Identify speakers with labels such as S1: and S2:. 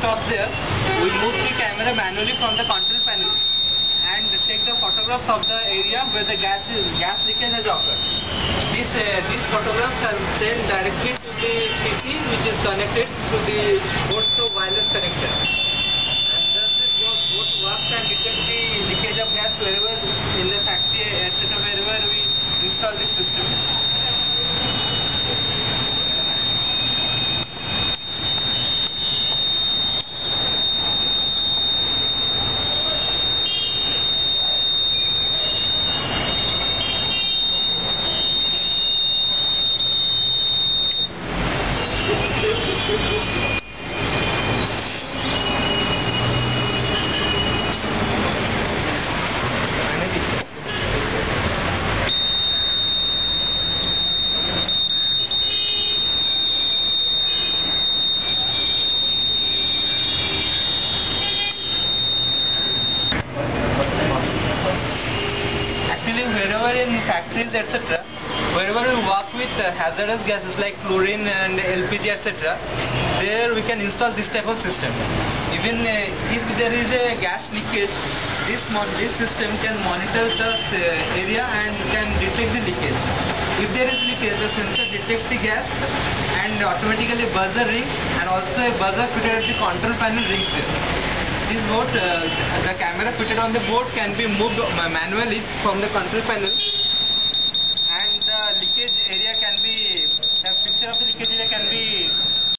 S1: stops there, we move the camera manually from the control panel and take the photographs of the area where the gas is, gas leakage has occurred. These, uh, these photographs are sent directly to the CP which is connected to the boat to wireless connector. Thank you. Wherever in factories, etc., wherever we work with hazardous gases like chlorine and LPG, etc., there we can install this type of system. Even uh, if there is a gas leakage, this, this system can monitor the uh, area and can detect the leakage. If there is leakage, the sensor detects the gas and automatically buzzer ring and also a buzzer fitted at the control panel rings there this boat, uh, the camera fitted on the boat can be moved manually from the control panel